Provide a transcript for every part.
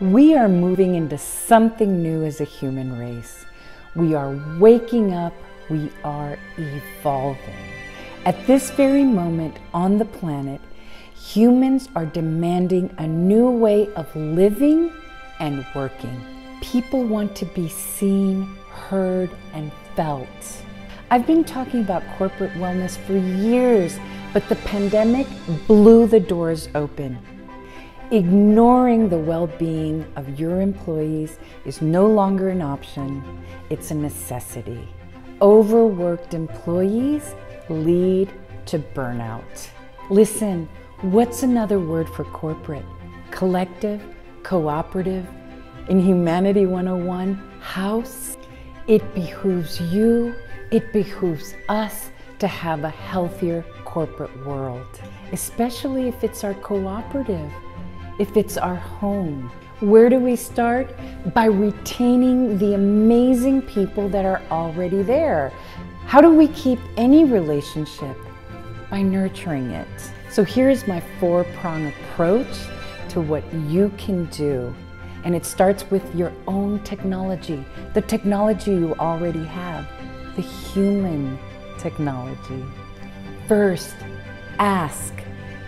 We are moving into something new as a human race. We are waking up, we are evolving. At this very moment on the planet, humans are demanding a new way of living and working. People want to be seen, heard, and felt. I've been talking about corporate wellness for years, but the pandemic blew the doors open. Ignoring the well being of your employees is no longer an option, it's a necessity. Overworked employees lead to burnout. Listen, what's another word for corporate? Collective, cooperative, in Humanity 101, house. It behooves you, it behooves us to have a healthier corporate world, especially if it's our cooperative if it's our home. Where do we start? By retaining the amazing people that are already there. How do we keep any relationship? By nurturing it. So here's my four prong approach to what you can do. And it starts with your own technology, the technology you already have, the human technology. First, ask,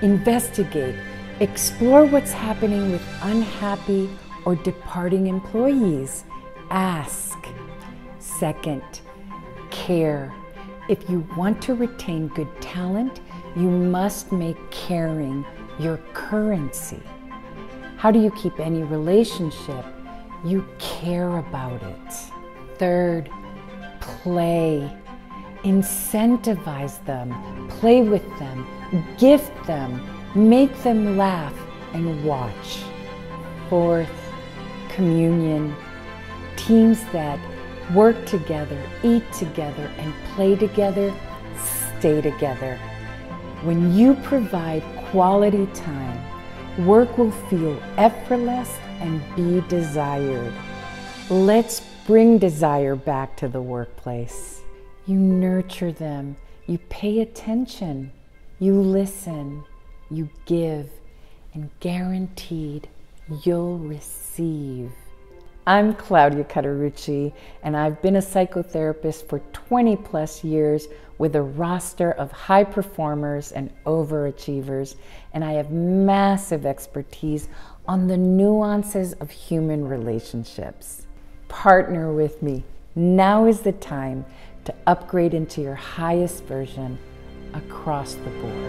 investigate, Explore what's happening with unhappy or departing employees. Ask. Second, care. If you want to retain good talent, you must make caring your currency. How do you keep any relationship? You care about it. Third, play. Incentivize them, play with them, gift them, Make them laugh and watch. Fourth, communion. Teams that work together, eat together, and play together stay together. When you provide quality time, work will feel effortless and be desired. Let's bring desire back to the workplace. You nurture them, you pay attention, you listen you give, and guaranteed you'll receive. I'm Claudia Cauterucci, and I've been a psychotherapist for 20 plus years with a roster of high performers and overachievers, and I have massive expertise on the nuances of human relationships. Partner with me. Now is the time to upgrade into your highest version across the board.